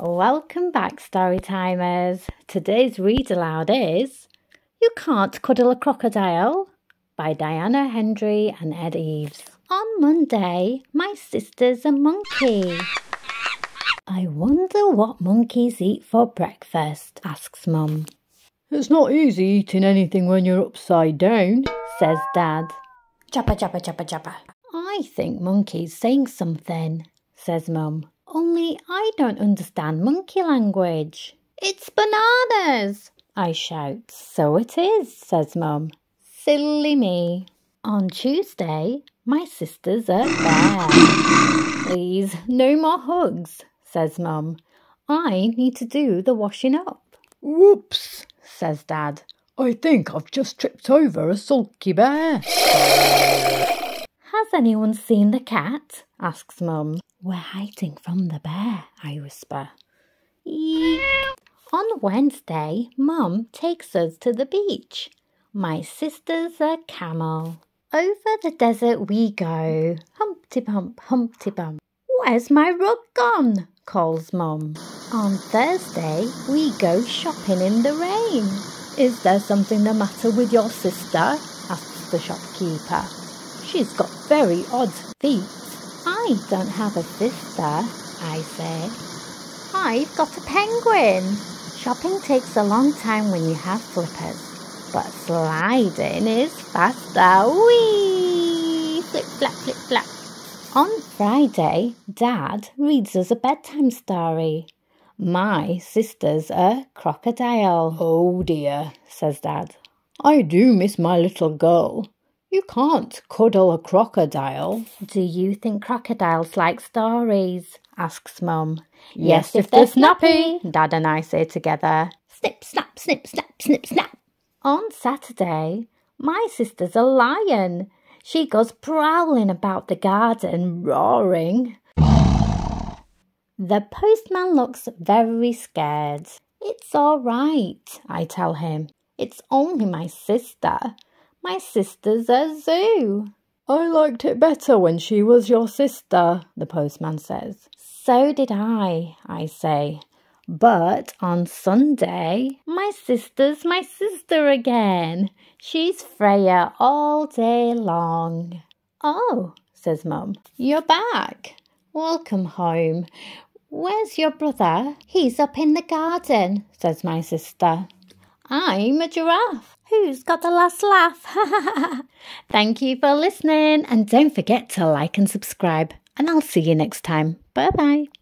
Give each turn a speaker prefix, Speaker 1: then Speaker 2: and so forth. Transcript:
Speaker 1: Welcome back, Storytimers. Today's read aloud is You Can't Cuddle a Crocodile by Diana Hendry and Ed Eaves. On Monday, my sister's a monkey. I wonder what monkeys eat for breakfast, asks Mum.
Speaker 2: It's not easy eating anything when you're upside down,
Speaker 1: says Dad. Choppa, choppa, choppa, choppa. I think monkey's saying something, says Mum. Only I don't understand monkey language. It's bananas, I shout. So it is, says Mum. Silly me. On Tuesday, my sister's are bear. Please, no more hugs, says Mum. I need to do the washing up.
Speaker 2: Whoops,
Speaker 1: says Dad.
Speaker 2: I think I've just tripped over a sulky bear.
Speaker 1: Has anyone seen the cat? asks Mum. We're hiding from the bear, I whisper. On Wednesday, Mum takes us to the beach. My sister's a camel. Over the desert we go. Humpty bump, humpty bump. Where's my rug gone? calls Mum. On Thursday, we go shopping in the rain. Is there something the matter with your sister? asks the shopkeeper. She's got very odd feet. I don't have a sister, I say. I've got a penguin. Shopping takes a long time when you have flippers, but sliding is faster. Whee! Flip, flap, flip, flap. On Friday, Dad reads us a bedtime story. My sister's a crocodile.
Speaker 2: Oh dear, says Dad. I do miss my little girl. You can't cuddle a crocodile.
Speaker 1: Do you think crocodiles like stories? asks Mum.
Speaker 2: Yes, if they're snappy,
Speaker 1: Dad and I say together. Snip, snap, snip, snap, snip, snap. On Saturday, my sister's a lion. She goes prowling about the garden, roaring. The postman looks very scared. It's all right, I tell him. It's only my sister. My sister's a zoo.
Speaker 2: I liked it better when she was your sister, the postman says.
Speaker 1: So did I, I say. But on Sunday, my sister's my sister again. She's Freya all day long. Oh, says Mum, you're back. Welcome home. Where's your brother? He's up in the garden, says my sister. I'm a giraffe. Who's got the last laugh? Thank you for listening and don't forget to like and subscribe and I'll see you next time. Bye bye.